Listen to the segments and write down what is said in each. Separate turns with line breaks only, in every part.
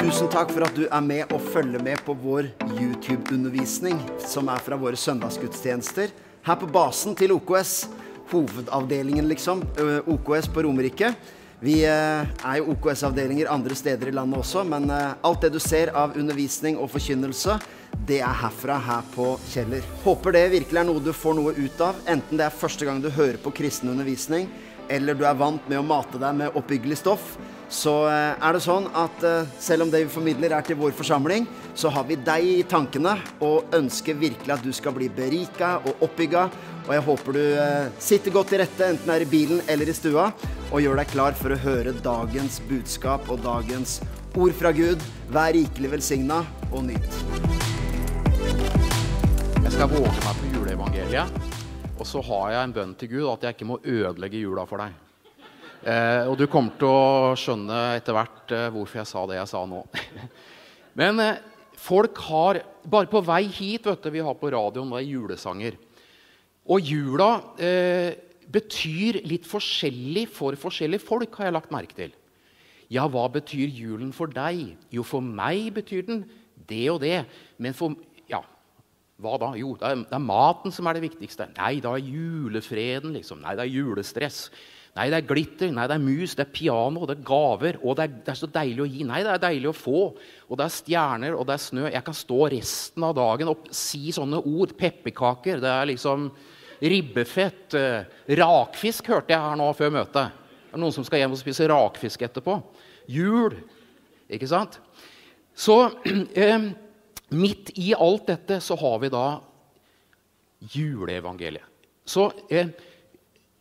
Tusen takk for at du er med og følger med på vår YouTube-undervisning, som er fra våre søndagsgudstjenester her på basen til OKS. Hovedavdelingen, liksom. OKS på Romerike. Vi er jo OKS-avdelinger andre steder i landet også, men alt det du ser av undervisning og forkynnelse, det er herfra her på Kjeller. Håper det virkelig er noe du får noe ut av, enten det er første gang du hører på kristen undervisning, eller du er vant med å mate deg med oppbyggelig stoff, så eh, er det sånn at eh, selv om det vi formidler er til vår forsamling, så har vi deg i tankene og ønsker virkelig at du skal bli berika og oppbygga. Og jeg håper du eh, sitter godt til rette, enten er i bilen eller i stua, og gjør deg klar for å høre dagens budskap og dagens ord fra Gud. Vær rikelig velsigna og nyt.
Jeg skal våge meg på juleevangeliet. Og så har jeg en bønn til Gud at jeg ikke må ødelegge jula for deg. Eh, og du kommer til å skjønne etter hvert eh, hvorfor jeg sa det jeg sa nå. Men eh, folk har Bare på vei hit vet du, Vi har på radioen det er julesanger. Og jula eh, betyr litt forskjellig for forskjellige folk, har jeg lagt merke til. Ja, hva betyr julen for deg? Jo, for meg betyr den det og det. Men for hva da? Jo, det er, det er maten som er det viktigste. Nei, det er julefreden, liksom. Nei, det er julestress. Nei, det er glitter. Nei, det er mus. Det er piano. Det er gaver. Og det er, det er så deilig å gi. Nei, det er deilig å få. Og det er stjerner, og det er snø. Jeg kan stå resten av dagen og si sånne ord. Pepperkaker. Det er liksom ribbefett. eh, Rakfisk hørte jeg her nå før møtet. Det er noen som skal hjem og spise rakfisk etterpå. Jul. Ikke sant? Så eh, midt i alt dette så har vi da juleevangeliet. Så eh,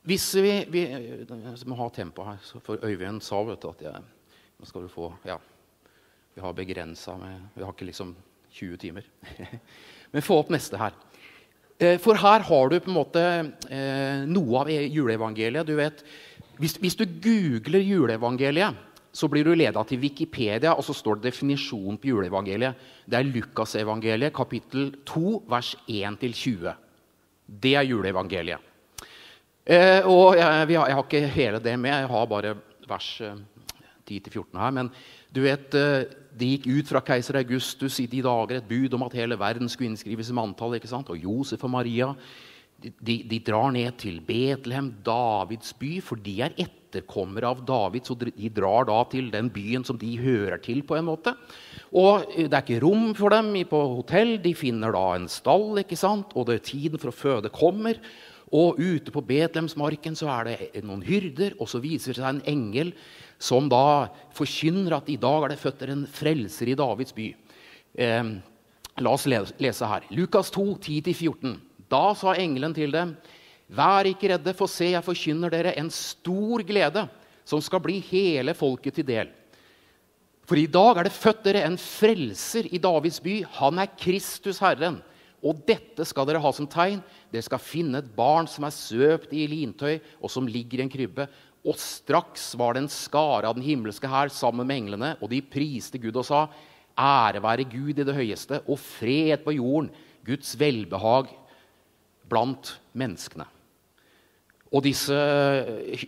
hvis vi, vi Jeg må ha tempo her, for Øyvind sa vet du, at jeg, nå skal du få Ja, vi har begrensa med Vi har ikke liksom 20 timer. Men få opp neste her. Eh, For her har du på en måte eh, noe av e- juleevangeliet. Du vet, hvis, hvis du googler juleevangeliet, så blir du leda til Wikipedia, og så står det definisjonen på juleevangeliet. Det er Lukasevangeliet, kapittel 2, vers 1-20. Det er juleevangeliet. Eh, og jeg, har, jeg har ikke hele det med, jeg har bare vers eh, 10-14 her. Men du vet, eh, det gikk ut fra keiser Augustus i de dager et bud om at hele verden skulle innskrives i manntall. ikke sant? Og Josef og Maria de, de, drar ned til Betlehem, Davids by, for de er etterkommere av David. Så de drar da til den byen som de hører til, på en måte. Og eh, det er ikke rom for dem på hotell. De finner da en stall, ikke sant? og det er tiden for å føde kommer. Og ute på Betlehemsmarken så er det noen hyrder, og så viser det seg en engel som da forkynner at i dag er det født en frelser i Davids by. Eh, la oss lese her. Lukas 2, 10-14. Da sa engelen til dem, vær ikke redde, for se, jeg forkynner dere en stor glede, som skal bli hele folket til del. For i dag er det født dere en frelser i Davids by. Han er Kristus Herren. Og dette skal dere ha som tegn. Dere skal finne et barn som er svøpt i lintøy, og som ligger i en krybbe. Og straks var det en skare av den himmelske hær sammen med englene, og de priste Gud og sa:" Ære være Gud i det høyeste, og fred på jorden, Guds velbehag blant menneskene. Og disse eh,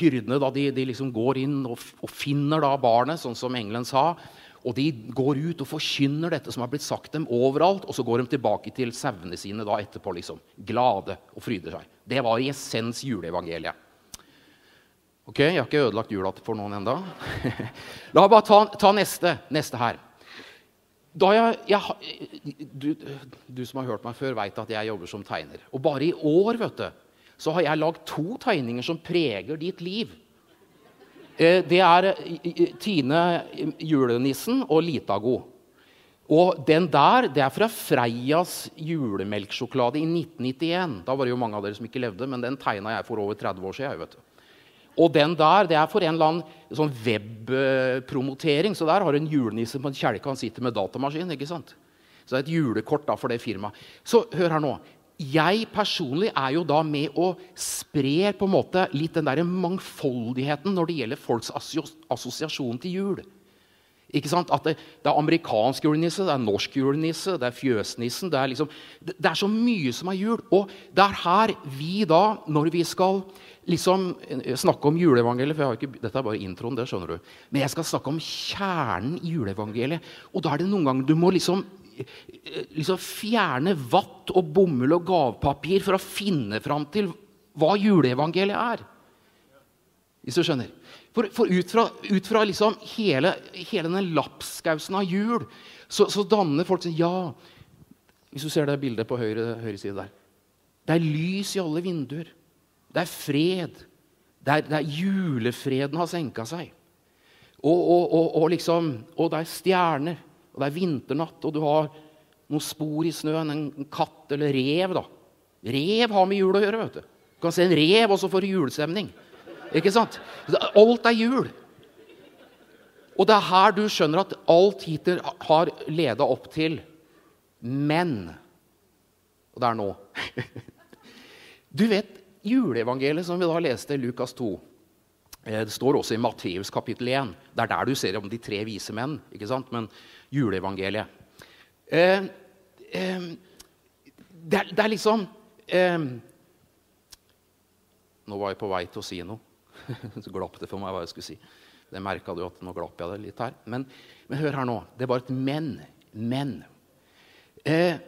hyrdene da, de, de liksom går inn og, og finner da barnet, sånn som engelen sa. Og de går ut og forkynner dette som har blitt sagt dem overalt. Og så går de tilbake til sauene sine da etterpå, liksom, glade og fryder seg. Det var i essens juleevangeliet. Ok, Jeg har ikke ødelagt jula for noen enda. La meg bare ta, ta neste, neste her. Jeg, jeg, du, du som har hørt meg før, veit at jeg jobber som tegner. Og bare i år vet du, så har jeg lagd to tegninger som preger ditt liv. Eh, Det er Tine julenissen og Litago. Og den der det er fra Freias julemelksjokolade i 1991. Da var det jo mange av dere som ikke levde, men den tegna jeg for over 30 år siden. Vet du. Og den der det er for en eller annen sånn webpromotering. Så der har du en julenisse på en kjelke, han sitter med datamaskin. ikke sant? Så det er et julekort da for det firmaet. Så hør her nå. Jeg personlig er jo da med å spre på en måte litt den der mangfoldigheten når det gjelder folks assosiasjon til jul. Ikke sant? At det, det er amerikansk julenisse, det er norsk julenisse, det er fjøsnissen det er, liksom, det, det er så mye som er jul. Og det er her vi da, når vi skal liksom eh, snakke om juleevangeliet. for ikke, Dette er bare introen, det skjønner du. Men jeg skal snakke om kjernen i juleevangeliet. Og da er det noen ganger du må liksom, eh, liksom fjerne vatt og bomull og gavpapir for å finne fram til hva juleevangeliet er. Hvis du skjønner. For, for ut fra, ut fra liksom hele, hele den lapskausen av jul så, så danner folk sånn Ja, hvis du ser det bildet på høyre, høyre side der. Det er lys i alle vinduer. Det er fred. Det er, det er julefreden har senka seg. Og, og, og, og, liksom, og det er stjerner, og det er vinternatt, og du har noen spor i snøen. En katt eller rev. da. Rev har med jul å gjøre. vet Du Du kan se en rev, og så får du julestemning. Ikke sant? Alt er jul. Og det er her du skjønner at alt hittil har leda opp til men. Og det er nå. Du vet juleevangeliet som vi da leste Lukas 2. Eh, det står også i Matteus kapittel 1. Det er der du ser om de tre vise menn. ikke sant? Men juleevangeliet eh, eh, det, er, det, er, liksom eh, Nå var jeg på vei til å si noe. Så glapp det for meg hva jeg skulle si. Det merka du at nå glapp jeg det litt her. Men, men hør her nå. Det er bare et men. Men. Eh,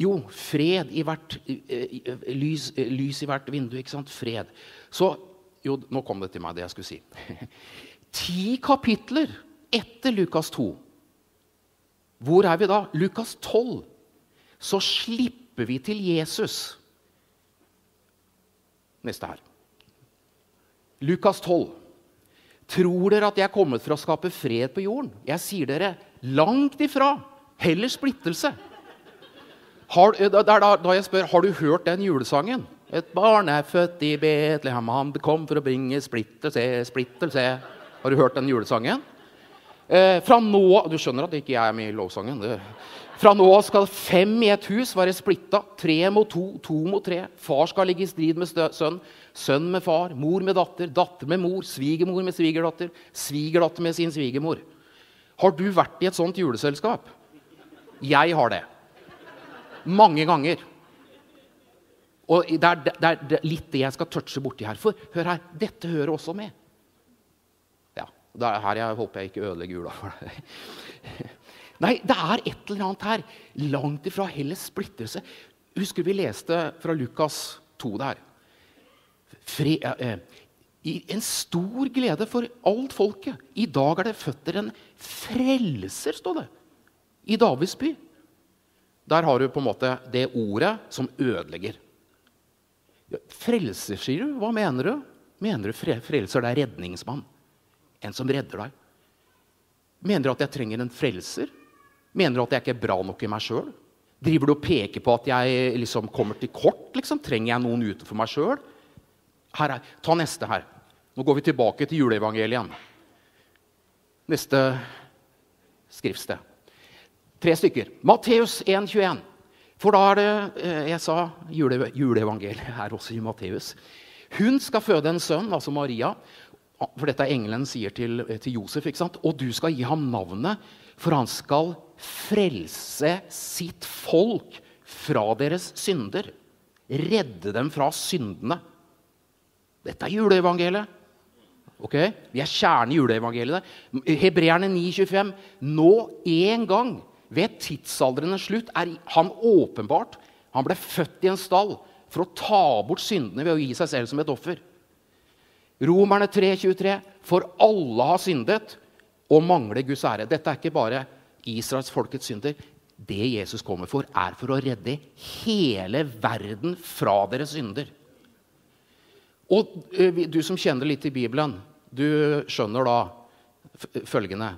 jo, fred i hvert eh, lys, eh, lys, i hvert vindu. ikke sant? Fred. Så Jo, nå kom det til meg, det jeg skulle si. Ti kapitler etter Lukas 2. Hvor er vi da? Lukas 12. Så slipper vi til Jesus. Neste her. Lukas 12. Tror dere at jeg er kommet for å skape fred på jorden? Jeg sier dere langt ifra. Heller splittelse. Har, da, da, da, jeg spør har du hørt den julesangen Et barn er født i Betlehem, han kom for å bringe splittelse, splittelse. Har du hørt den julesangen? Eh, fra nå Du skjønner at ikke jeg er med i lovsangen. Det. Fra nå av skal fem i et hus være splitta. Tre mot to, to mot tre. Far skal ligge i strid med sønn, sønn med far, mor med datter, datter med mor, svigermor med svigerdatter, svigerdatter med sin svigermor. Har du vært i et sånt juleselskap? Jeg har det. Mange ganger. Og det er, det er, litt det jeg skal touche borti her. For hør her, dette hører også med. Ja, Det er her jeg håper jeg ikke ødelegger jula for deg. Nei, det er et eller annet her. Langt ifra heller splittelse. Husker vi leste fra Lukas 2 der. Fre, eh, en stor glede for alt folket. I dag er det født en frelser, står det. I Davids by. Der har du på en måte det ordet som ødelegger. Frelser, sier du? Hva mener du? Mener du frelser? Det er redningsmann. En som redder deg. Mener du at jeg trenger en frelser? Mener du at jeg ikke er bra nok i meg sjøl? Driver du og peker på at jeg liksom kommer til kort? Liksom? Trenger jeg noen utenfor meg sjøl? Ta neste her. Nå går vi tilbake til juleevangeliet. Neste skriftsted. Tre stykker. Matteus 1,21. For da er det eh, Jeg sa jule, juleevangeliet er også i Matteus. Hun skal føde en sønn, altså Maria. For dette er engelen sier til, til Josef. ikke sant? Og du skal gi ham navnet, for han skal frelse sitt folk fra deres synder. Redde dem fra syndene. Dette er juleevangeliet. Ok? Vi er kjernen i juleevangeliet. Hebreerne 9,25. Nå en gang ved tidsaldrenes slutt er han åpenbart Han ble født i en stall for å ta bort syndene ved å gi seg selv som et offer. Romerne 3,23.: For alle har syndet og mangler Guds ære. Dette er ikke bare Israels folkets synder. Det Jesus kommer for, er for å redde hele verden fra deres synder. Og du som kjenner litt i Bibelen, du skjønner da følgende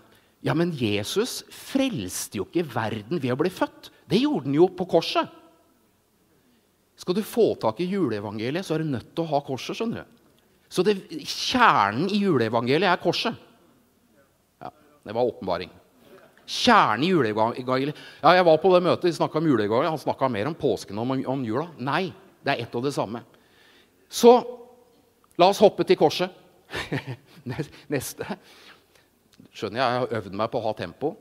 ja, men Jesus frelste jo ikke verden ved å bli født. Det gjorde han jo på korset. Skal du få tak i juleevangeliet, så er du nødt til å ha korset. skjønner du. Så det, kjernen i juleevangeliet er korset. Ja, Det var åpenbaring. Kjernen i juleevangeliet Ja, Jeg var på det møtet, de snakka om juleevangeliet. Han snakka mer om påsken om, om jula. Nei, det er ett og det samme. Så la oss hoppe til korset. Neste. Skjønner jeg, jeg har øvd meg på å ha tempo.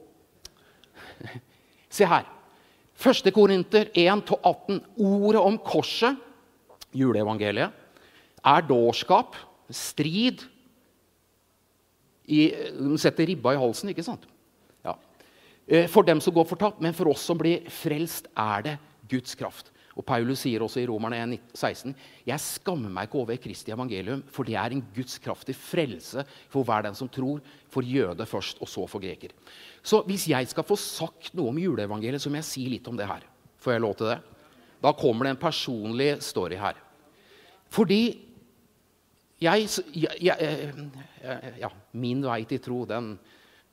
Se her. 1. Korinter 1-18. Ordet om korset, juleevangeliet, er dårskap, strid i, De setter ribba i halsen, ikke sant? Ja. Eh, for dem som går fortapt, men for oss som blir frelst, er det Guds kraft. Og Paulus sier også i Romerne 1, 16 jeg skammer meg ikke over Kristi evangelium, for det er en Guds kraftig frelse for hver den som tror, for jøde først, og så for greker. Så hvis jeg skal få sagt noe om juleevangeliet, så må jeg si litt om det her. Får jeg lov til det? Da kommer det en personlig story her. Fordi jeg, jeg, jeg ja, Min vei til tro, den,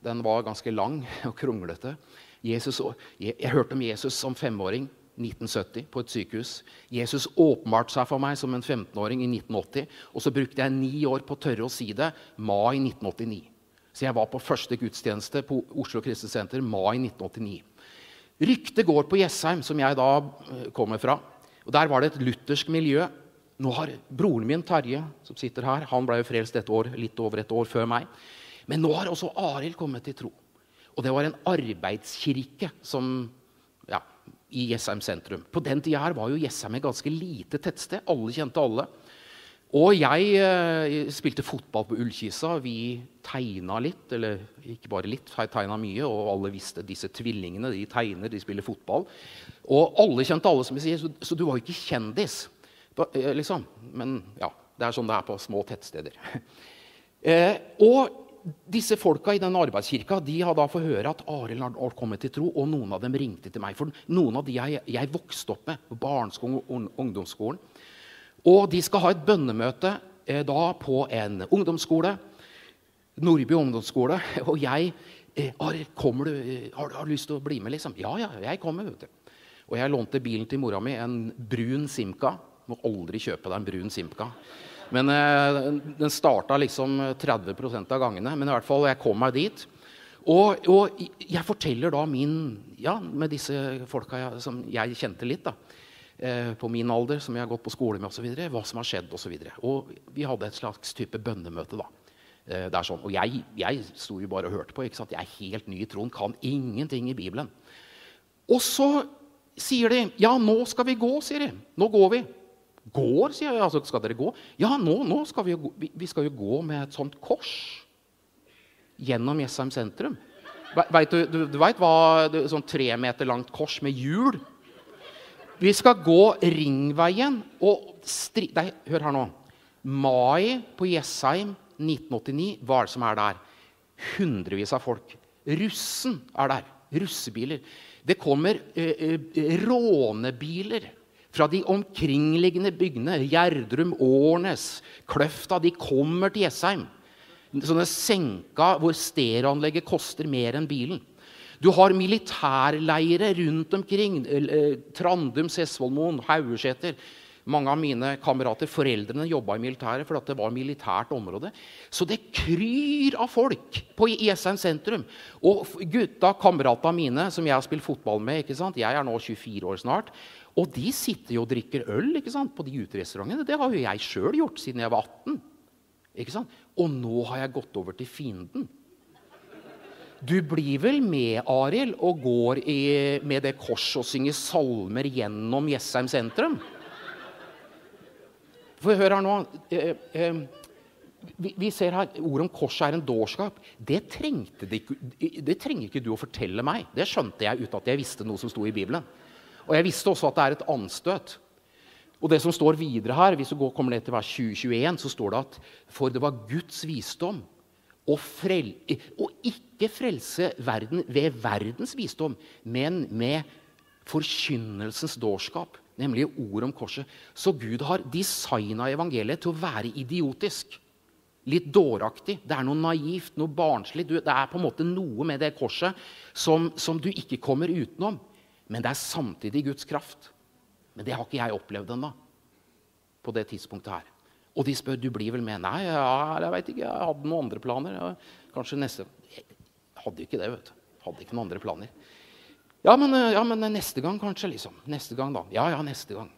den var ganske lang og kronglete. Jesus, jeg, jeg hørte om Jesus som femåring. 1970 på et sykehus. Jesus åpenbarte seg for meg som en 15-åring i 1980. Og så brukte jeg ni år på å tørre å si det. Mai 1989. Så jeg var på første gudstjeneste på Oslo Kristent Senter mai 1989. Ryktet går på Jessheim, som jeg da eh, kommer fra. Og Der var det et luthersk miljø. Nå har Broren min Terje som sitter her, han ble jo frelst et år, litt over et år før meg. Men nå har også Arild kommet til tro. Og det var en arbeidskirke som i Jessheim sentrum. På den tida her var jo Jessheim et ganske lite tettsted. Alle kjente alle. Og jeg eh, spilte fotball på Ullkisa. Vi tegna litt, eller ikke bare litt, tegna mye. Og alle visste disse tvillingene. De tegner, de spiller fotball. Og alle kjente alle, som vi sier, så, så du var jo ikke kjendis. Da, eh, liksom. Men ja, det er sånn det er på små tettsteder. eh, og disse folka i denne arbeidskirka de har da fått høre at Arild har kommet til tro, og noen av dem ringte til meg. For noen av de jeg, jeg vokste opp med på barneskolen og ungdomsskolen. Og de skal ha et bønnemøte eh, da på en ungdomsskole. Nordby ungdomsskole. Og jeg eh, Arild, kommer du, eh, har, har, du lyst til å bli med? liksom? Ja, ja, jeg kommer. vet du. Og jeg lånte bilen til mora mi, en brun Simca. Må aldri kjøpe deg en brun Simca. Men eh, den starta liksom 30% av gangene. Men i hvert fall, jeg kom meg dit. Og, og jeg forteller da min Ja, med disse folka jeg, som jeg kjente litt, da. Eh, på min alder, som jeg har gått på skole med, osv. Hva som har skjedd, osv. Og, så og vi hadde et slags type bønnemøte, da. Eh, det er sånn. Og jeg, jeg sto jo bare og hørte på. ikke sant? Jeg er helt ny i troen, kan ingenting i Bibelen. Og så sier de Ja, nå skal vi gå, sier de. Nå går vi. Går, sier jeg. Altså, skal dere gå? Ja, nå, nå skal vi, jo, vi, skal jo gå med et sånt kors gjennom Jessheim sentrum. Vet du, du, du veit hva Sånn tre meter langt kors med hjul. Vi skal gå ringveien og stri... Nei, hør her nå. Mai på Jessheim 1989. Hva er det som er der? Hundrevis av folk. Russen er der. Russebiler. Det kommer eh, eh, rånebiler fra de omkringliggende bygdene, Gjerdrum, Årnes, Kløfta, de kommer til Jessheim. Sånne senka hvor stereoanlegget koster mer enn bilen. Du har militærleire rundt omkring. Eh, Trandum, Sessvollmoen, Haugeseter. Mange av mine kamerater, foreldrene, jobba i militæret for det var militært område. Så det kryr av folk på Jessheim sentrum. Og gutta, kameratene mine, som jeg har spilt fotball med? Jeg er nå 24 år snart. Og de sitter jo og drikker øl ikke sant, på de uterestaurantene. Det har jo jeg sjøl gjort siden jeg var 18. Ikke sant? Og nå har jeg gått over til fienden. Du blir vel med, Arild, og går i, med det korset og synger salmer gjennom Jessheim sentrum? For hør her nå. Eh, eh, vi, vi, ser her, Ordet om korset er en dårskap. Det, det, det trenger ikke du å fortelle meg. Det skjønte jeg uten at jeg visste noe som sto i Bibelen. Og jeg visste også at det er et anstøt. Og det som står videre her, Hvis du går, kommer ned til vers 2021, så står det at for det var Guds visdom å, frel, å ikke frelse verden ved verdens visdom, men med forkynnelsens dårskap, nemlig ordet om korset. Så Gud har designa evangeliet til å være idiotisk. Litt dåraktig. Det er noe naivt, noe barnslig. Det er på en måte noe med det korset som, som du ikke kommer utenom. Men det er samtidig Guds kraft. Men det har ikke jeg opplevd ennå. På det tidspunktet her. Og de spør du blir vel med. Nei, ja, jeg vet ikke, jeg hadde noen andre planer. Kanskje neste Jeg hadde ikke det. vet du. Hadde ikke noen andre planer. Ja men, ja, men neste gang, kanskje. liksom. Neste gang, da. Ja, ja, neste gang.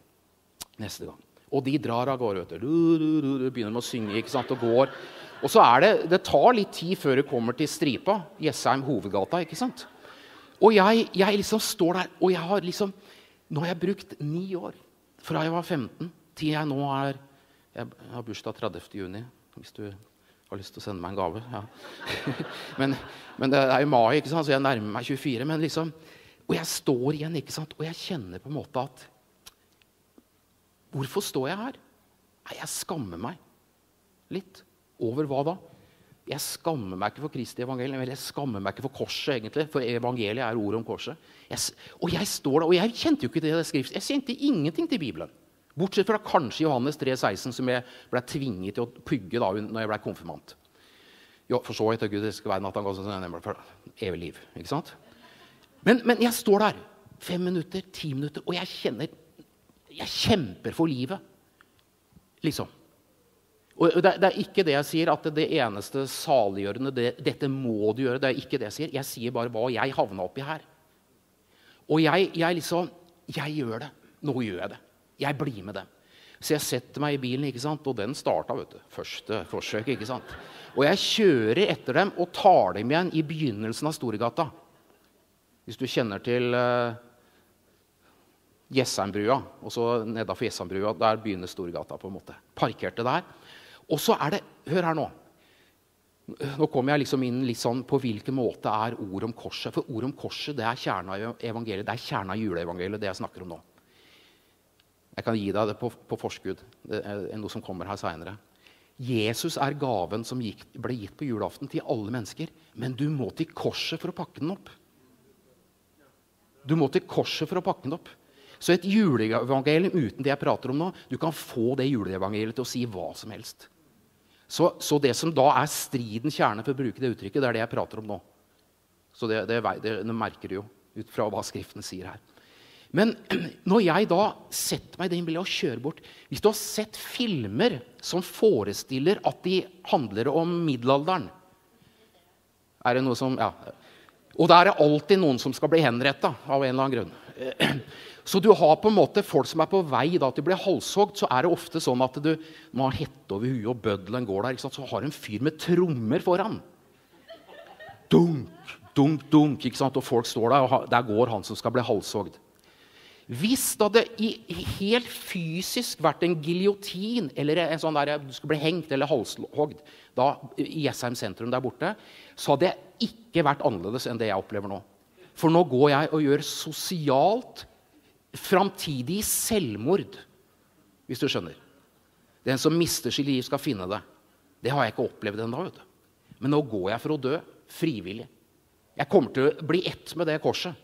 Neste gang. Og de drar av gårde. vet du. Begynner med å synge ikke sant, og går. Og så er det, det tar litt tid før du kommer til Stripa. Jessheim hovedgata. ikke sant? Og jeg, jeg, liksom står der, og jeg har liksom Nå har jeg brukt ni år fra jeg var 15 til jeg nå er Jeg har bursdag 30. juni, hvis du har lyst til å sende meg en gave. Ja. men, men, det er jo mai, ikke sant? så jeg nærmer meg 24. Men liksom, og jeg står igjen, ikke sant? og jeg kjenner på en måte at Hvorfor står jeg her? Nei, jeg skammer meg litt. Over hva da? Jeg skammer meg ikke for Kristi evangelium, eller jeg skammer meg ikke for korset. egentlig, For evangeliet er ordet om korset. Jeg, og jeg står der, og jeg kjente jo ikke det skrift. Jeg kjente ingenting til Bibelen. Bortsett fra kanskje Johannes 3,16, som jeg ble tvinget til å pugge da når jeg ble konfirmant. Jo, for så vidt Gud skal verden at han ga sånn for evig liv. ikke sant? Men, men, jeg står der fem minutter, ti minutter, og jeg kjenner Jeg kjemper for livet. Liksom. Og det, det, er ikke det jeg sier, at det eneste saliggjørende det, Dette må du gjøre. Det er ikke det jeg sier. Jeg sier bare hva jeg havna oppi her. Og jeg, jeg liksom Jeg gjør det. Nå gjør jeg det. Jeg blir med dem. Så jeg setter meg i bilen, ikke sant? og den starta. vet du. Første forsøk. ikke sant? Og jeg kjører etter dem og tar dem igjen i begynnelsen av Storgata. Hvis du kjenner til uh, og så nedafor Jessheimbrua, der begynner Storgata. på en måte. Parkerte der. Og så er det Hør her nå. Nå kommer jeg liksom inn litt sånn på hvilken måte er ord om korset. For ord om korset det er kjerna i evangeliet, det er kjerna i juleevangeliet. det jeg snakker om nå. Jeg kan gi deg det på, på forskudd. Det er noe som kommer her seinere. Jesus er gaven som gikk, ble gitt på julaften til alle mennesker. Men du må til korset for å pakke den opp. Du må til korset for å pakke den opp. Så et juleevangelium uten det jeg prater om nå Du kan få det juleevangeliet til å si hva som helst. Så, så, det som da er stridens kjerne, for å bruke det uttrykket, det er det jeg prater om nå. Så det, det, det, det merker du jo ut fra hva Skriften sier her. Men når jeg da setter meg i den bilen og kjører bort Hvis du har sett filmer som forestiller at de handler om middelalderen Er det noe som Ja. Og da er det alltid noen som skal bli henretta av en eller annen grunn. Så du har på en måte folk som er på vei da, til å bli halshogd. Så er det ofte sånn at du må ha hette over huet, og bøddelen går der. Så har du en fyr med trommer foran. Dunk, dunk, dunk. Og folk står der, og der går han som skal bli halshogd. Hvis det hadde helt fysisk vært en giljotin eller en sånn der du skulle bli hengt eller halshogd da, i Jessheim sentrum der borte, så hadde jeg ikke vært annerledes enn det jeg opplever nå. For nå går jeg og gjør sosialt framtidig selvmord, hvis du skjønner. Den som mister sitt liv, skal finne det. Det har jeg ikke opplevd ennå. Men nå går jeg for å dø frivillig. Jeg kommer til å bli ett med det korset,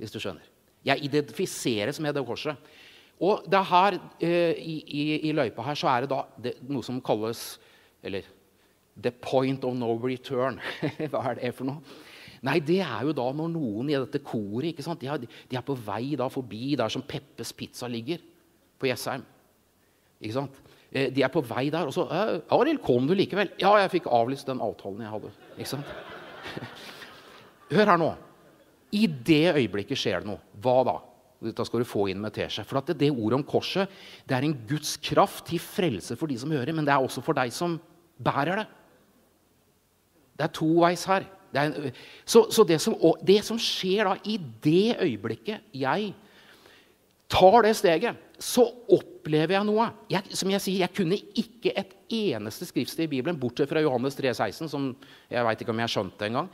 hvis du skjønner. Jeg identifiseres med det korset. Og det her, eh, i, i, i, løypa her så er det da det, noe som kalles Eller the point of no return. Hva er det for noe? Nei, det er jo da når noen i dette koret ikke sant? De, er, de er på vei da forbi der som Peppes Pizza ligger på Jessheim. Ikke sant? Eh, de er på vei der, og så 'Arild, kom du likevel?' 'Ja, jeg fikk avlyst den avtalen jeg hadde.' Ikke sant? Hør her nå. I det øyeblikket skjer det noe. Hva da? Dette skal du få inn med teskje. For det, det ordet om korset det er en Guds kraft til frelse for de som hører, men det er også for deg som bærer det. Det er toveis her. Det en, så, så det, som, det, som, skjer da i det øyeblikket jeg tar det steget, så opplever jeg noe. Jeg, som jeg sier, jeg kunne ikke et eneste skriftsted i Bibelen, bortsett fra Johannes 3, 16, som jeg veit ikke om jeg skjønte engang.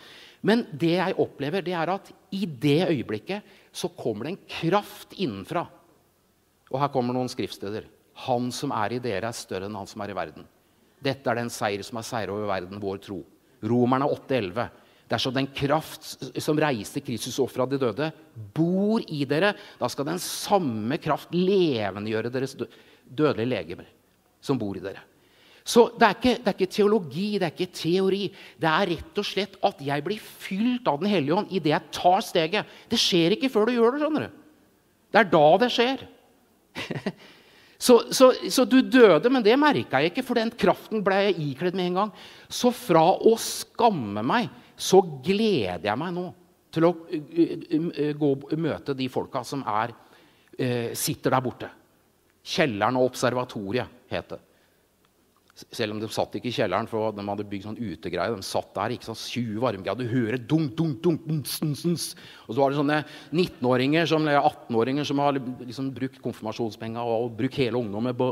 Men det jeg opplever, det er at i det øyeblikket så kommer det en kraft innenfra. Og her kommer noen skriftsteder. Han som er i dere, er større enn han som er i verden. Dette er den seier som er seier over verden, vår tro. Romerne 8,11. Dersom den kraft som reiste Kristus opp fra de døde, bor i dere, da skal den samme kraft levendegjøre deres dødelige legemer som bor i dere. Så det er, ikke, det er, ikke, teologi, det er ikke teori. Det er rett og slett at jeg blir fylt av Den hellige ånd idet jeg tar steget. Det skjer ikke før du gjør det. skjønner du. Det er da det skjer. så, så, så, du døde, men det merka jeg ikke, for den kraften ble jeg ikledd med en gang. Så fra å skamme meg så gleder jeg meg nå til å gå møte de folka som er, sitter der borte. Kjelleren og observatoriet, het det. Selv om de satt ikke i kjelleren, for de hadde bygd sånn utegreie. De satt der, ikke sant, 20 varmegrader. Du hører dunk, dunk, dunk, dunk, Og så var det sånne 19-åringer som, 18-åringer som har liksom brukt konfirmasjonspenga og brukt hele ungdommen på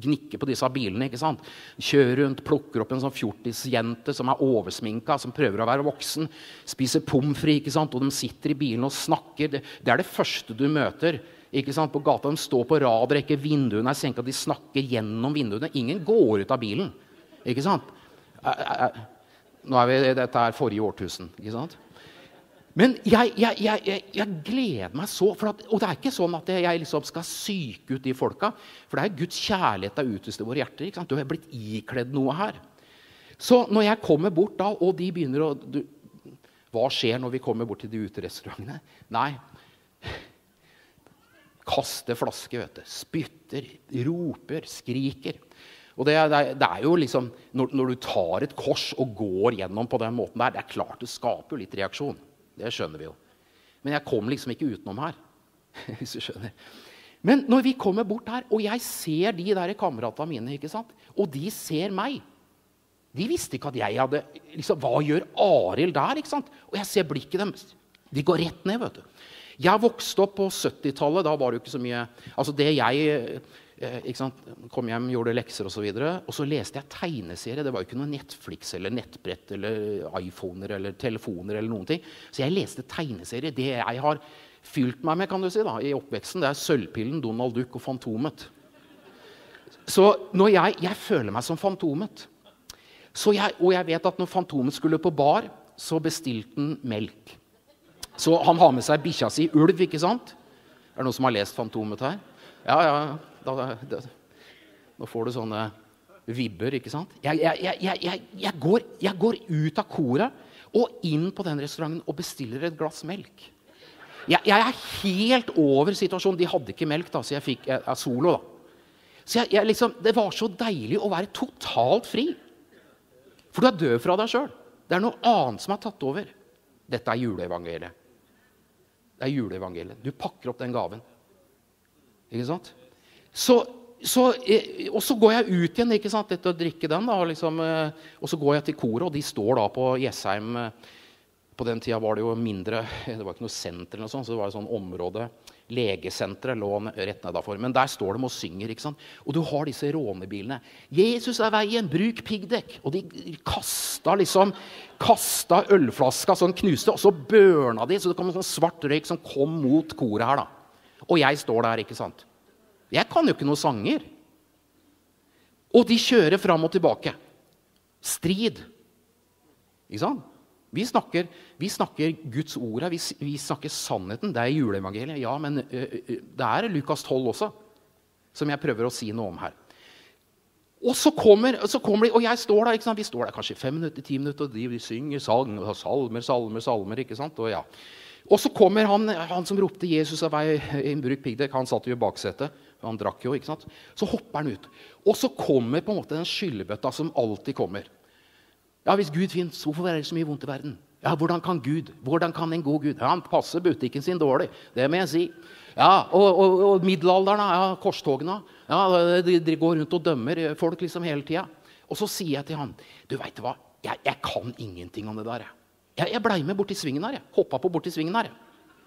gnikker på disse bilene. ikke sant? Kjører rundt, plukker opp en sånn fjortisjente som er oversminka, som prøver å være voksen. Spiser pommes frites, ikke sant? og de sitter i bilen og snakker. Det, det er det første du møter ikke sant? på gata. De står på rad, rekker vinduene er senka, de snakker gjennom vinduene. Ingen går ut av bilen. ikke sant? Nå er vi, Dette er forrige årtusen. ikke sant? Men jeg, jeg, jeg, jeg, gleder meg så at, Og det er ikke sånn at jeg liksom skal syke ut de folka. For det er Guds kjærlighet der ute i våre hjerter. ikke sant? Du har blitt ikledd noe her. Så når jeg kommer bort da, og de begynner å du, Hva skjer når vi kommer bort til de uterestaurantene? Nei. Kaster flaske, vet du. Spytter, roper, skriker. Og det, det, det er jo liksom, når, når, du tar et kors og går gjennom på den måten der, det er klart det skaper jo litt reaksjon. Det skjønner vi jo. Men jeg kom liksom ikke utenom her. hvis du skjønner. Men når vi kommer bort her, og jeg ser de der kameratene mine, ikke sant? og de ser meg De visste ikke at jeg hadde liksom, Hva gjør Arild der? ikke sant? Og jeg ser blikket deres. De går rett ned. vet du. Jeg vokste opp på 70-tallet. Da var det jo ikke så mye Altså det jeg Kom hjem, gjorde lekser osv. Og, så og så leste jeg tegneserie. Det var jo ikke noe Netflix eller nettbrett eller iPhoner eller telefoner. eller noen ting. Så jeg leste tegneserie. Det jeg har fylt meg med kan du si, da, i oppveksten, det er Sølvpillen, Donald Duck og Fantomet. Så jeg, jeg føler meg som Fantomet. Jeg, og jeg vet at når Fantomet skulle på bar, så bestilte han melk. Så han har med seg bikkja si Ulv, ikke sant? Er det noen som har lest Fantomet her? Ja, Ja, ja. Da, da, nå får du sånne vibber, ikke sant? Jeg, jeg, jeg, går, jeg går ut av koret og inn på den restauranten og bestiller et glass melk. Jeg, er helt over situasjonen. De hadde ikke melk, da, så jeg fikk jeg, jeg solo. da. Så liksom, Det var så deilig å være totalt fri. For du er død fra deg sjøl. Det er noe annet som er tatt over. Dette er juleevangeliet. Det er juleevangeliet. Du pakker opp den gaven. Ikke sant? Så, så, eh, og så går jeg ut igjen ikke sant, etter å drikke den. Da, liksom, eh, og så går jeg til koret, og de står da på Jessheim. Eh, på den tida var det jo mindre Det var ikke noe senter, eller noe sånt, så det var et sånt område. Legesenteret lå rett nedafor. Men der står de og synger. ikke sant? Og du har disse rånebilene. 'Jesus er veien, bruk piggdekk!' Og de kasta liksom kasta ølflaska sånn knuste, og så børna de. Så det kom en sånn svart røyk som kom mot koret her. da. Og jeg står der, ikke sant. Jeg kan jo ikke noen sanger. Og de kjører fram og tilbake. Strid. Ikke sant? Vi snakker, vi snakker Guds ord her. Vi, vi, snakker sannheten. Det er juleevangeliet. Ja, men ø, ø, det er Lukas 12 også, som jeg prøver å si noe om her. Og så kommer, så kommer de, og jeg står der, ikke sant? Vi står der kanskje fem minutter, ti minutter, og de synger sang, salmer, salmer, salmer. ikke sant? Og, ja. og så kommer han, han som ropte 'Jesus av vei, bruk piggdekk'. Han satt jo i baksetet. Han drakk jo, ikke sant? Så hopper han ut. Og så kommer på en måte den skyllebøtta som alltid kommer. Ja, Hvis Gud fins, hvorfor er det så mye vondt i verden? Ja, Hvordan kan Gud? Hvordan kan en god Gud? Ja, Han passer butikken sin dårlig. Det må jeg si. Ja, Og, og, og middelalderen, ja, korstogene. Ja, de, de, går rundt og dømmer folk liksom hele tida. Og så sier jeg til han, du veit hva, jeg, jeg, kan ingenting om det der. Jeg, jeg blei med borti svingen her. jeg. Hoppa på borti svingen her.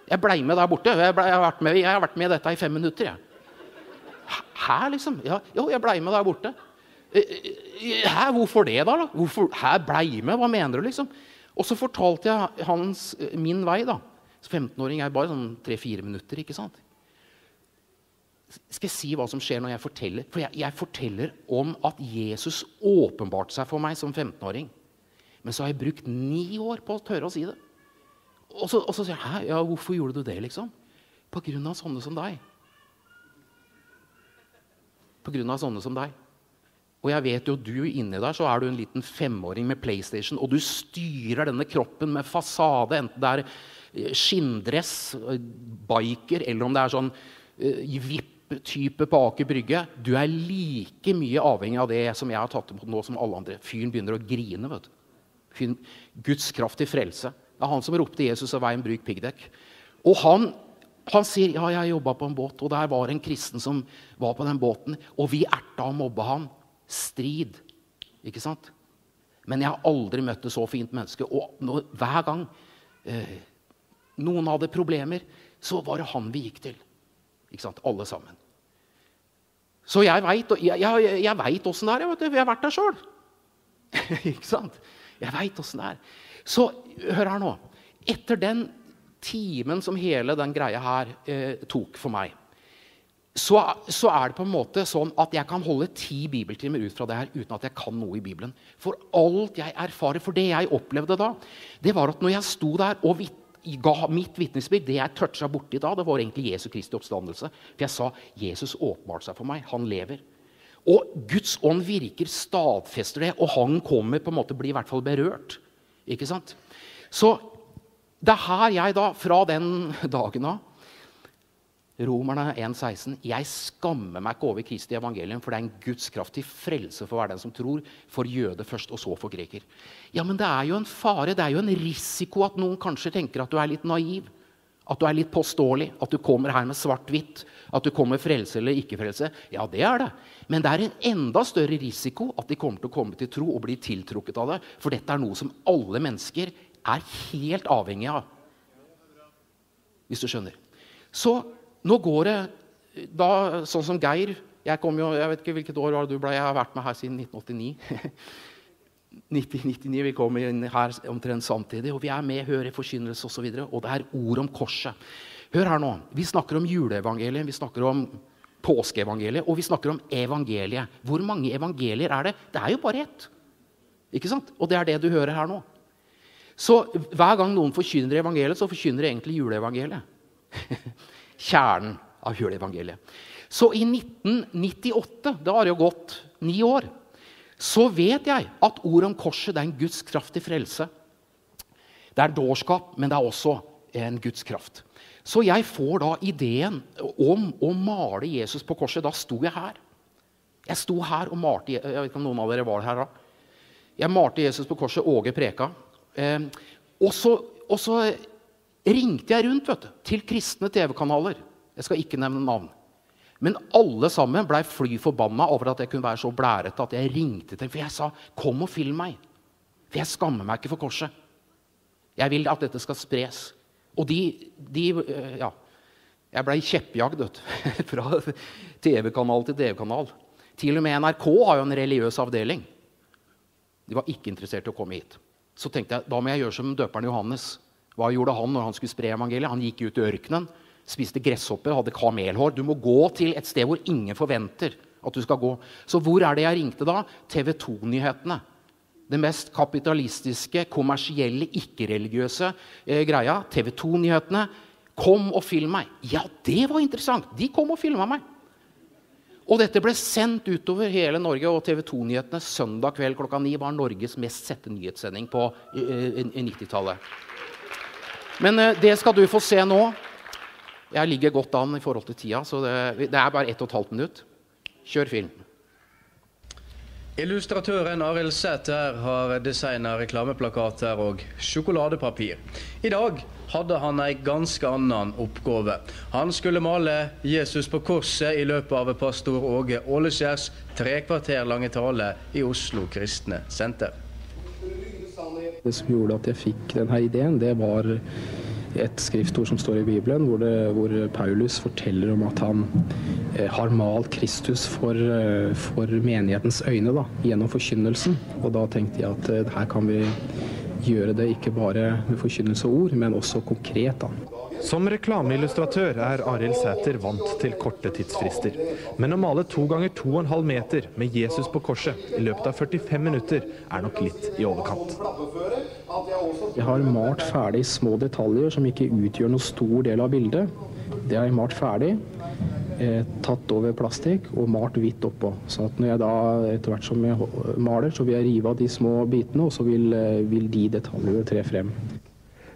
Jeg blei med der borte. Jeg, ble, jeg, har vært med, jeg har vært med i dette i fem minutter. jeg. Hæ, liksom? Ja, jo, jeg blei med der borte. Eh, eh, hæ, hvorfor det, da? Hvorfor, hæ, blei med? Hva mener du, liksom? Og så fortalte jeg hans, eh, min vei. da. 15-åring er bare sånn tre-fire minutter. ikke sant? Skal jeg si hva som skjer når jeg forteller? For jeg, jeg forteller om at Jesus åpenbarte seg for meg som 15-åring. Men så har jeg brukt ni år på å tørre å si det. Og så, og så sier jeg Hæ, ja, hvorfor gjorde du det, liksom? På grunn av sånne som deg pga. sånne som deg. Og jeg vet jo du inni der så er du en liten femåring med PlayStation, og du styrer denne kroppen med fasade, enten det er eh, skinndress, eh, biker, eller om det er sånn uh, VIP-type på Aker Brygge. Du er like mye avhengig av det som jeg har tatt imot nå, som alle andre. Fyren begynner å grine. vet du. Fyren, Guds kraft til frelse. Det er han som ropte 'Jesus av veien, bruk piggdekk'. Og han han sier ja, jeg jobba på en båt, og der var en kristen som var på den båten. Og vi erta og mobba han. Strid. Ikke sant? Men jeg har aldri møtt et så fint menneske. Og når, hver gang eh, noen hadde problemer, så var det han vi gikk til. Ikke sant? Alle sammen. Så jeg veit åssen det er. Jeg har vært der sjøl. Ikke sant? Jeg veit åssen det er. Så hør her nå. Etter den timen som hele den greia her eh, tok for meg, så, så, er det på en måte sånn at jeg kan holde ti bibeltimer ut fra det her uten at jeg kan noe i Bibelen. For alt jeg erfarer, for det jeg opplevde da, det var at når jeg sto der og vit, ga mitt vitnesbyrd Det jeg toucha borti da, det var egentlig Jesu Kristi oppstandelse. For jeg sa Jesus åpenbarte seg for meg. Han lever. Og Guds ånd virker, stadfester det, og han kommer på en måte blir i hvert fall berørt. Ikke sant? Så det er her jeg da, fra den dagen av Romerne 1,16.: Jeg skammer meg ikke over Kristi evangelium, for det er en Guds kraft til frelse for hver den som tror, for jøde først, og så for greker. Ja, men det er jo en fare, det er jo en risiko at noen kanskje tenker at du er litt naiv. At du er litt påståelig, at du kommer her med svart-hvitt. At du kommer frelse eller ikke frelse. Ja, det er det. Men det er en enda større risiko at de kommer til å komme til tro og bli tiltrukket av det. For dette er noe som alle mennesker er helt avhengig av. Hvis du skjønner. Så nå går det da, sånn som Geir Jeg kom jo, jeg vet ikke hvilket år var det du ble, jeg har vært med her siden 1989. 1999, Vi kom inn her omtrent samtidig, og vi er med, hører forkynnelse osv. Og, så og det er ord om korset. Hør her nå. Vi snakker om juleevangeliet, vi snakker om påskeevangeliet, og vi snakker om evangeliet. Hvor mange evangelier er det? Det er jo bare ett. Ikke sant? Og det er det du hører her nå. Så hver gang noen forkynner evangeliet, så forkynner de egentlig juleevangeliet. kjernen av juleevangeliet. Så i 1998, da har det jo gått ni år, så vet jeg at ordet om korset det er en Guds kraft til frelse. Det er dårskap, men det er også en Guds kraft. Så jeg får da ideen om å male Jesus på korset. Da sto jeg her. Jeg sto her og malte Jeg vet ikke om noen av dere var her da. Jeg malte Jesus på korset. Åge preka. Eh, og, så, og så ringte jeg rundt vet du, til kristne TV-kanaler. Jeg skal ikke nevne navn. Men alle sammen blei fly forbanna over at jeg kunne være så blærete at jeg ringte til For jeg sa 'kom og film meg'. For jeg skammer meg ikke for korset. Jeg vil at dette skal spres. Og de, de øh, Ja. Jeg blei kjeppjagd vet fra TV-kanal til TV-kanal. Til og med NRK har jo en religiøs avdeling. De var ikke interessert i å komme hit. Så tenkte jeg da må jeg gjøre som døperen Johannes. Hva gjorde han når han skulle spre evangeliet? Han gikk ut i ørkenen, spiste gresshopper, hadde kamelhår. Du må gå til et sted hvor ingen forventer at du skal gå. Så hvor er det jeg ringte da? TV 2-nyhetene. Det mest kapitalistiske, kommersielle, ikke-religiøse eh, greia. TV 2-nyhetene. Kom og film meg. Ja, det var interessant! De kom og filma meg. Og dette ble sendt utover hele Norge, og TV 2-nyhetene søndag kveld klokka ni var Norges mest sette nyhetssending på eh, 90-tallet. Men eh, det skal du få se nå. Jeg ligger godt an i forhold til tida, så det, det er bare ett og et halvt minutt. Kjør film.
Illustratøren Arild Sæther har designa reklameplakater og sjokoladepapir. I dag hadde han ei ganske annen oppgave. Han skulle male Jesus på korset i løpet av pastor Åge Åleskjærs tre kvarter lange tale i Oslo Kristne Senter.
Det som gjorde at jeg fikk denne ideen, det var et skriftord som står i Bibelen, hvor, det, hvor Paulus forteller om at han eh, har malt Kristus for, eh, for menighetens øyne da, gjennom forkynnelsen. Og da tenkte jeg at eh, her kan vi gjøre det ikke bare med forkynnelse og ord, men også konkret. da.
Som reklameillustratør er Arild Sæter vant til korte tidsfrister. Men å male to ganger to og en halv meter med Jesus på korset i løpet av 45 minutter er nok litt i overkant.
Jeg har malt ferdig små detaljer som ikke utgjør noen stor del av bildet. Det har jeg malt ferdig, eh, tatt over plastikk og malt hvitt oppå. Så at når jeg da etter hvert som jeg maler, så vil jeg rive av de små bitene, og så vil, eh, vil de detaljene tre frem.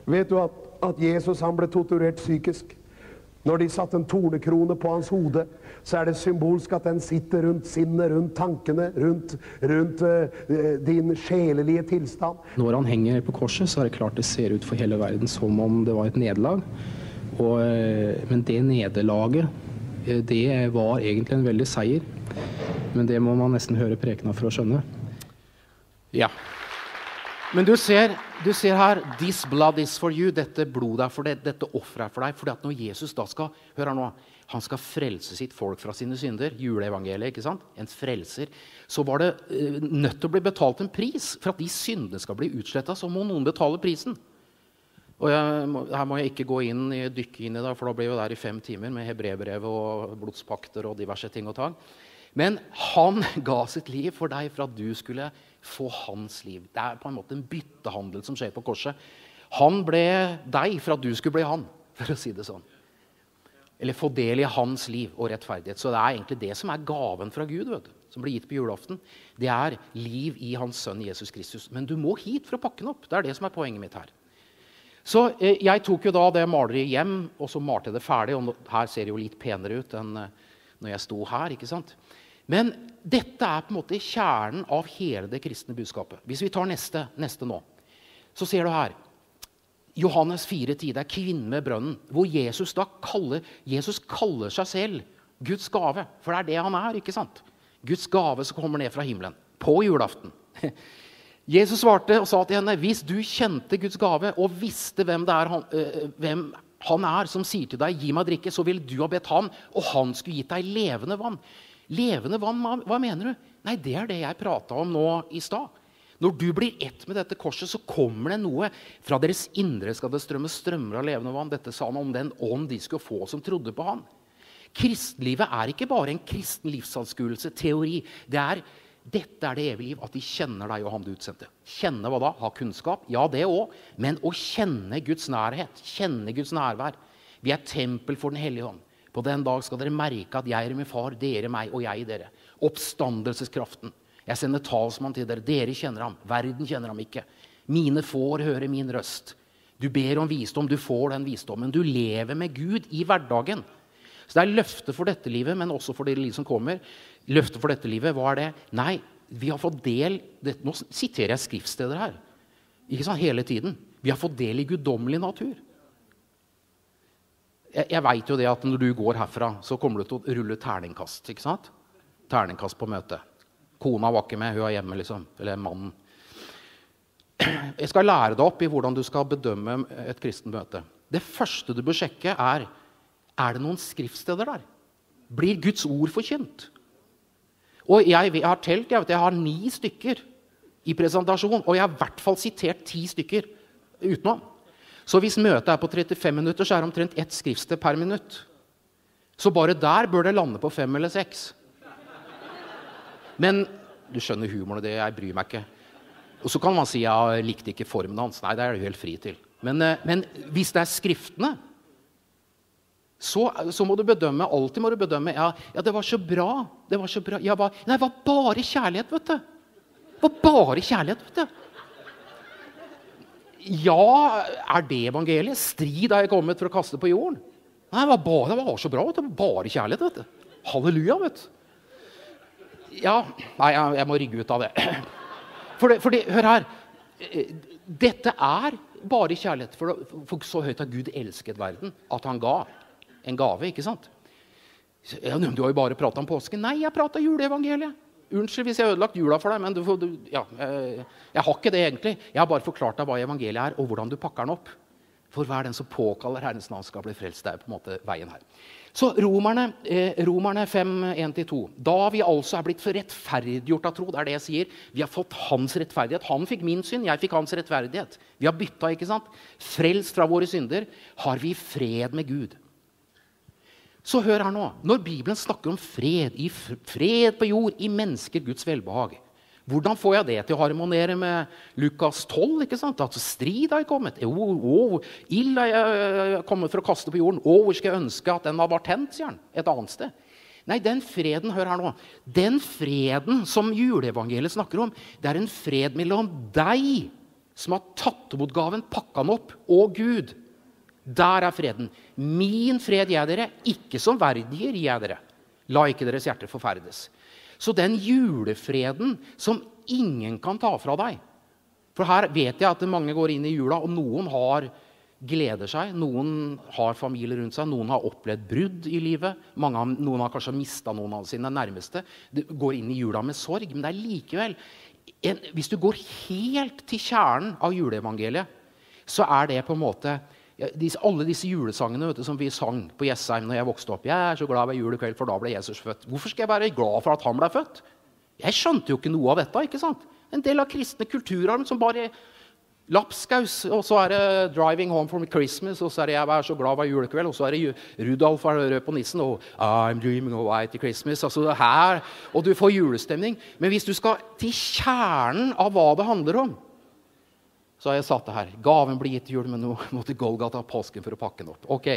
Vet du at at Jesus han ble torturert psykisk. Når de satte en tornekrone på hans hode, så er det symbolsk at den sitter rundt sinnet, rundt tankene, rundt, rundt uh, din sjelelige tilstand.
Når han henger på korset, så er det klart det ser ut for hele verden som om det var et nederlag. Og, uh, men det nederlaget, uh, det var egentlig en veldig seier. Men det må man nesten høre prekena for å skjønne.
Ja. Men du ser, du ser her 'This blood is for you'. Dette blodet er for deg. Dette offeret er for deg. Fordi at når Jesus da skal hør her nå, han skal frelse sitt folk fra sine synder. Juleevangeliet. ikke sant? En frelser. Så var det uh, nødt til å bli betalt en pris. For at de syndene skal bli utsletta, så må noen betale prisen. Og jeg, Her må jeg ikke gå inn, dykke inn i det, for da blir vi der i fem timer med hebreerbrevet og blodspakter og diverse ting og tang. Men han ga sitt liv for deg for at du skulle få hans liv. Det er på en måte en byttehandel som skjer på korset. Han ble deg for at du skulle bli han, for å si det sånn. Eller få del i hans liv og rettferdighet. Så det er egentlig det som er gaven fra Gud. vet du, som blir gitt på julaften. Det er liv i hans sønn Jesus Kristus. Men du må hit for å pakke den opp. Det er det som er poenget mitt her. Så eh, jeg tok jo da det maleriet hjem, og så malte jeg det ferdig. og Her ser det jo litt penere ut enn eh, når jeg sto her. ikke sant? Men dette er på en måte kjernen av hele det kristne budskapet. Hvis vi tar neste, neste nå, så ser du her Johannes 4,10. Det er kvinnen med brønnen. Hvor Jesus da kaller, Jesus kaller seg selv Guds gave. For det er det han er. ikke sant? Guds gave som kommer ned fra himmelen på julaften. Jesus svarte og sa til henne, 'Hvis du kjente Guds gave og visste hvem, er han, øh, hvem han er som sier til deg, 'Gi meg drikke', så ville du ha bedt han, og han skulle gitt deg levende vann. Levende vann, hva, mener du? Nei, det er det jeg prata om nå i stad. Når du blir ett med dette korset, så kommer det noe. Fra deres indre skal det strømme strømmer av levende vann. Dette sa han om den ånd de skulle få som trodde på han. Kristenlivet er ikke bare en kristen livsanskuelse, teori. Det er dette er det evige liv, at de kjenner deg og ham du utsendte. Kjenne hva da? Ha kunnskap? Ja, det òg. Men å kjenne Guds nærhet, kjenne Guds nærvær. Vi er tempel for Den hellige ånd. På den dag skal dere merke at jeg er min far, dere meg og jeg dere. Oppstandelseskraften. Jeg sender talsmann til dere. Dere kjenner ham. Verden kjenner ham ikke. Mine får høre min røst. Du ber om visdom, du får den visdommen. Du lever med Gud i hverdagen. Så det er løfte for dette livet, men også for det livet som kommer. Løftet for dette livet, hva er det? Nei, vi har fått del Nå siterer jeg skriftsteder her. Ikke sant, hele tiden. Vi har fått del i guddommelig natur. Jeg, jeg veit jo det at når du går herfra, så kommer du til å rulle terningkast. ikke sant? Terningkast på møtet. Kona var ikke med, hun er hjemme, liksom. Eller mannen. Jeg skal lære deg opp i hvordan du skal bedømme et kristent møte. Det første du bør sjekke, er er det noen skriftsteder der. Blir Guds ord forkynt? Og jeg, jeg har telt, jeg, vet, jeg har ni stykker i presentasjon. Og jeg har i hvert fall sitert ti stykker utenom. Så hvis møtet er på 35 minutter, så er det omtrent ett skriftsted per minutt. Så bare der bør det lande på fem eller seks. Men du skjønner humoren i det. Jeg bryr meg ikke. Og så kan man si jeg likte ikke formen hans. Nei, det er du helt fri til. Men, eh, men hvis det er skriftene så, så, må du bedømme. Alltid må du bedømme. Ja, ja det var så bra. Det var så bra. Ba, nei, det var bare kjærlighet, vet du. Det var bare kjærlighet, vet du. Ja, er det evangeliet? Strid er jeg kommet for å kaste på jorden. Nei, det var, bare, det var så bra. Det var bare kjærlighet, vet du. Halleluja, vet du. Ja Nei, jeg, jeg må rygge ut av det. For, det, for det, hør her. Dette er bare kjærlighet. For, for så høyt har Gud elsket verden at han ga en gave. ikke sant? Ja, du har jo bare prata om påsken. Nei, jeg prata juleevangeliet. Unnskyld hvis jeg har ødelagt jula for deg, men du, du, ja, jeg, jeg, har ikke det egentlig. Jeg har bare forklart deg hva evangeliet er, og hvordan du pakker den opp. For hver den som påkaller Herrens navn, skal bli frelst. Det er på en måte veien her. Så Romerne, eh, romerne 5, 1-2. Da vi altså er blitt rettferdiggjort av tro, det er det jeg sier. Vi har fått hans rettferdighet. Han fikk min synd, jeg fikk hans rettferdighet. Vi har bytta, ikke sant? Frelst fra våre synder har vi fred med Gud så hør her nå. Når Bibelen snakker om fred, i fred på jord, i mennesker Guds velbehag Hvordan får jeg det til å harmonere med Lukas 12? ikke sant? Altså, Strid har kommet. Oh, oh, ild har kommet for å kaste på jorden. Å, hvor skal jeg ønske at den hadde vært tent? sier han et annet sted. Nei, den freden hør her nå, den freden som juleevangeliet snakker om, det er en fred mellom deg, som har tatt imot gaven, pakka den opp, og Gud. Der er freden. Min fred gir dere, ikke som verden gir, jeg dere. La ikke deres hjerter forferdes. Så den julefreden som ingen kan ta fra deg For her vet jeg at mange går inn i jula, og noen har gleder seg. Noen har familie rundt seg, noen har opplevd brudd i livet. Mange, noen har kanskje mista noen av sine nærmeste. Det går inn i jula med sorg, men det er likevel en, Hvis du går helt til kjernen av juleevangeliet, så er det på en måte disse, alle disse julesangene du, som vi sang på Jessheim når jeg vokste opp. Jeg er så glad ved julekveld, for da ble Jesus født. Hvorfor skal jeg være glad for at han ble født? Jeg skjønte jo ikke noe av dette. ikke sant? En del av kristne kulturarv som bare Lapskaus, og så er det 'Driving Home from Christmas', og så er det 'Jeg er så glad hver julekveld', og så er det Rudolf er rød på nissen, og 'I'm dreaming of white Christmas'. Altså her, Og du får julestemning. Men hvis du skal til kjernen av hva det handler om, så har jeg satt det her. Gaven blir gitt jul, men nå måtte Golgata påsken for å pakke den opp. Ok.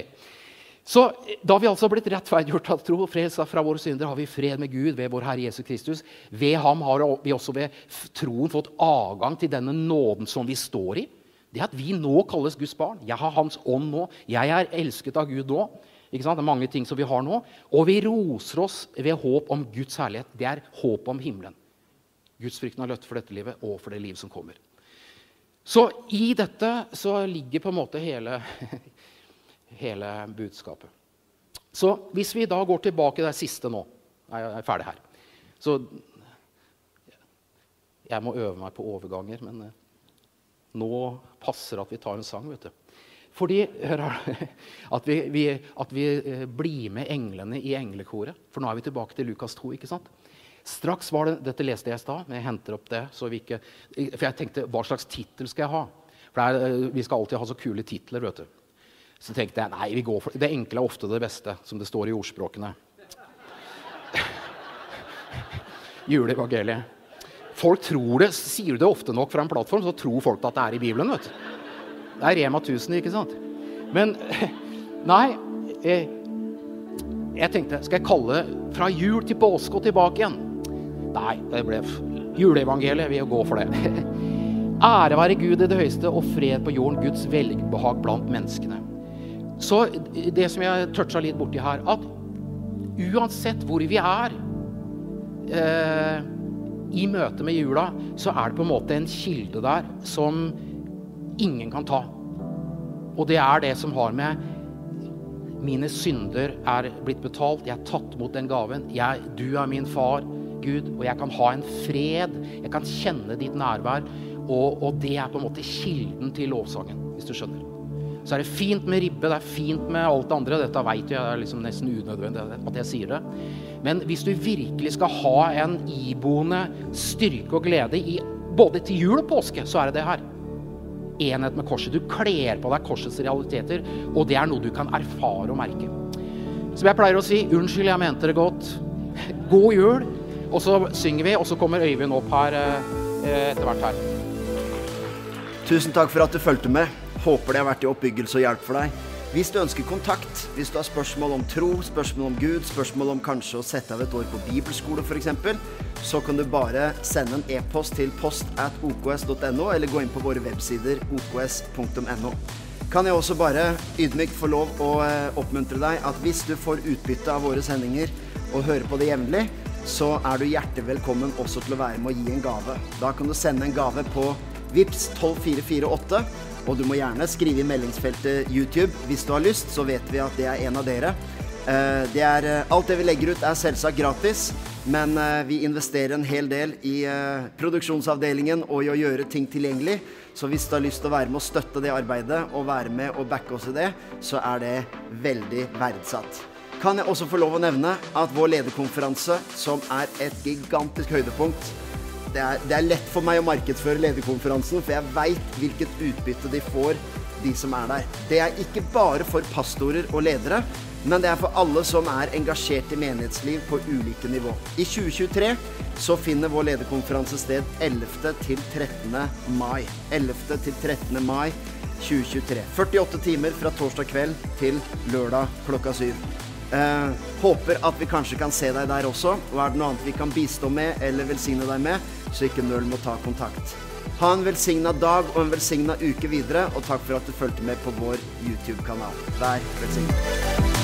Så Da vi altså blitt rettferdiggjort av tro og frelst fra våre synder, har vi fred med Gud ved vår Herre Jesus Kristus. Ved ham har vi også ved troen fått adgang til denne nåden som vi står i. Det at vi nå kalles Guds barn. Jeg har Hans ånd nå. Jeg er elsket av Gud nå. Ikke sant? Det er mange ting som vi har nå. Og vi roser oss ved håp om Guds herlighet. Det er håp om himmelen. Gudsfrykten har løftet for dette livet og for det liv som kommer. Så i dette så ligger på en måte hele hele budskapet. Så hvis vi da går tilbake til det siste nå Jeg er ferdig her. Så Jeg må øve meg på overganger, men eh, nå passer det at vi tar en sang. vet du. Fordi hør her, at vi, vi, at vi eh, blir med englene i englekoret. For nå er vi tilbake til Lukas 2. ikke sant? Straks var det, Dette leste jeg i stad, men jeg henter opp det. ikke, For jeg tenkte, hva slags tittel skal jeg ha? For er, eh, Vi skal alltid ha så kule titler. vet du. Så tenkte jeg nei, vi går for det enkle er ofte det beste, som det står i ordspråkene. Juleevangeliet. Folk tror det, Sier du det ofte nok fra en plattform, så tror folk at det er i Bibelen. vet du. Det er Rema 1000, ikke sant? Men nei. Jeg, jeg tenkte skal jeg kalle 'Fra jul til påske og tilbake igjen'? Nei, det ble juleevangeliet. Vi gå for det. Ære være Gud i det høyeste og fred på jorden, Guds velbehag blant menneskene. Så det som jeg toucha litt borti her, at uansett hvor vi er eh, i møte med jula, så er det på en måte en kilde der som ingen kan ta. Og det er det som har med Mine synder er blitt betalt. Jeg er tatt mot den gaven. Jeg, du er min far, Gud, og jeg kan ha en fred. Jeg kan kjenne ditt nærvær. Og, og det er på en måte kilden til lovsangen, hvis du skjønner. Så er det fint med ribbe, det er fint med alt det andre. Dette vet jeg, det er liksom nesten unødvendig at jeg sier det. Men hvis du virkelig skal ha en iboende styrke og glede i både til jul og påske, så er det det her. Enhet med korset. Du kler på deg korsets realiteter, og det er noe du kan erfare og merke. Som jeg pleier å si, unnskyld, jeg mente det godt. God jul. Og så synger vi, og så kommer Øyvind opp her eh, etter hvert her.
Tusen takk for at du fulgte med. Håper det har vært i oppbyggelse og hjelp for deg. Hvis du ønsker kontakt, hvis du har spørsmål om tro, spørsmål om Gud, spørsmål om kanskje å sette av et år på bibelskole f.eks., så kan du bare sende en e-post til post at oks.no, eller gå inn på våre websider oks.no. Kan jeg også bare ydmykt få lov å eh, oppmuntre deg at hvis du får utbytte av våre sendinger og hører på det jevnlig, så er du hjertelig velkommen også til å være med å gi en gave. Da kan du sende en gave på VIPS 12448 og du må gjerne skrive i meldingsfeltet YouTube hvis du har lyst, så vet vi at det er en av dere. Eh, det er, eh, alt det vi legger ut, er selvsagt gratis, men eh, vi investerer en hel del i produksjonsavdelingen og i å gjøre ting tilgjengelig. Så hvis du har lyst til å være med å støtte det arbeidet og være med og backe oss i det, så er det veldig verdsatt. Kan jeg også få lov å nevne at vår lederkonferanse, som er et gigantisk høydepunkt, det er, det er, lett for meg å markedsføre lederkonferansen, for jeg veit hvilket utbytte de får, de som er der. Det er ikke bare for pastorer og ledere, men det er for alle som er engasjert i menighetsliv på ulike nivå. I 2023 så finner vår lederkonferanse sted 11. til 13. mai. 11. til 13. mai 2023. 48 timer fra torsdag kveld til lørdag klokka syv. Eh, håper at vi kanskje kan se deg der også. Og er det noe annet vi kan bistå med eller velsigne deg med, så ikke nøl med å ta kontakt. Ha en velsigna dag og en velsigna uke videre, og takk for at du fulgte med på vår YouTube-kanal. Vær velsigna.